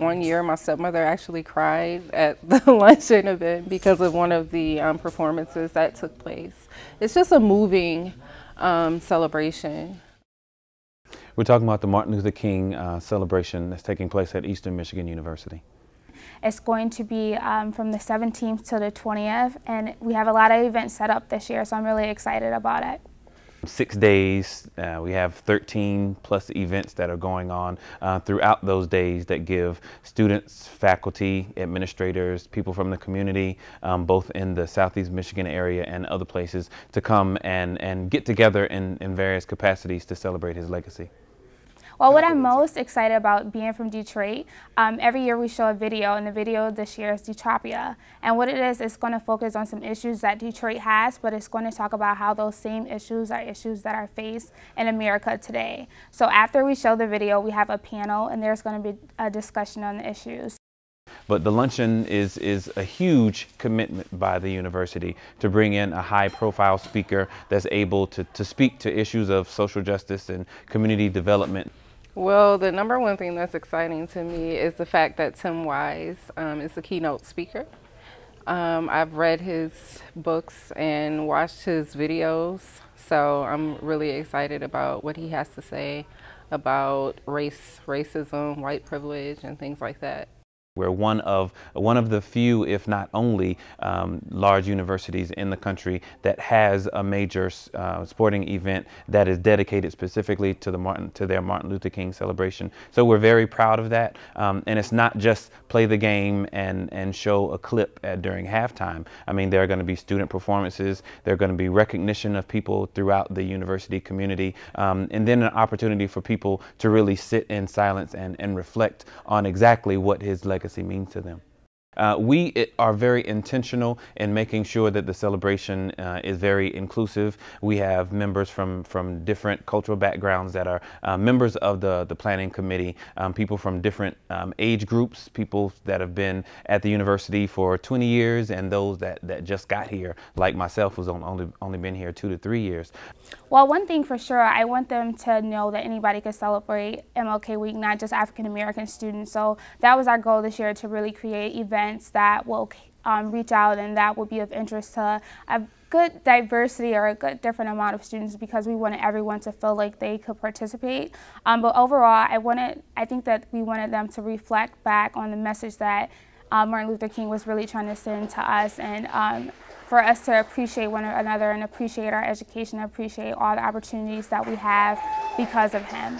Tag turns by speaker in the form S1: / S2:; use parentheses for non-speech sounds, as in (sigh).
S1: One year, my stepmother actually cried at (laughs) the luncheon event because of one of the um, performances that took place. It's just a moving um, celebration.
S2: We're talking about the Martin Luther King uh, celebration that's taking place at Eastern Michigan University.
S3: It's going to be um, from the 17th to the 20th, and we have a lot of events set up this year, so I'm really excited about it.
S2: Six days, uh, we have 13 plus events that are going on uh, throughout those days that give students, faculty, administrators, people from the community, um, both in the Southeast Michigan area and other places, to come and, and get together in, in various capacities to celebrate his legacy.
S3: Well, what I'm most excited about being from Detroit, um, every year we show a video, and the video this year is Detroitopia. And what it is, it's going to focus on some issues that Detroit has, but it's going to talk about how those same issues are issues that are faced in America today. So after we show the video, we have a panel, and there's going to be a discussion on the issues.
S2: But the luncheon is, is a huge commitment by the university to bring in a high profile speaker that's able to, to speak to issues of social justice and community development.
S1: Well, the number one thing that's exciting to me is the fact that Tim Wise um, is the keynote speaker. Um, I've read his books and watched his videos, so I'm really excited about what he has to say about race, racism, white privilege, and things like that.
S2: We're one of one of the few, if not only, um, large universities in the country that has a major uh, sporting event that is dedicated specifically to the Martin to their Martin Luther King celebration. So we're very proud of that, um, and it's not just play the game and and show a clip at, during halftime. I mean, there are going to be student performances. There are going to be recognition of people throughout the university community, um, and then an opportunity for people to really sit in silence and and reflect on exactly what his legacy legacy means to them. Uh, we are very intentional in making sure that the celebration uh, is very inclusive. We have members from, from different cultural backgrounds that are uh, members of the, the planning committee, um, people from different um, age groups, people that have been at the university for 20 years, and those that, that just got here, like myself, who's only, only been here two to three years.
S3: Well, one thing for sure, I want them to know that anybody can celebrate MLK Week, not just African American students. So that was our goal this year to really create events events that will um, reach out and that will be of interest to a good diversity or a good different amount of students because we wanted everyone to feel like they could participate. Um, but overall, I wanted, I think that we wanted them to reflect back on the message that uh, Martin Luther King was really trying to send to us and um, for us to appreciate one another and appreciate our education, appreciate all the opportunities that we have because of him.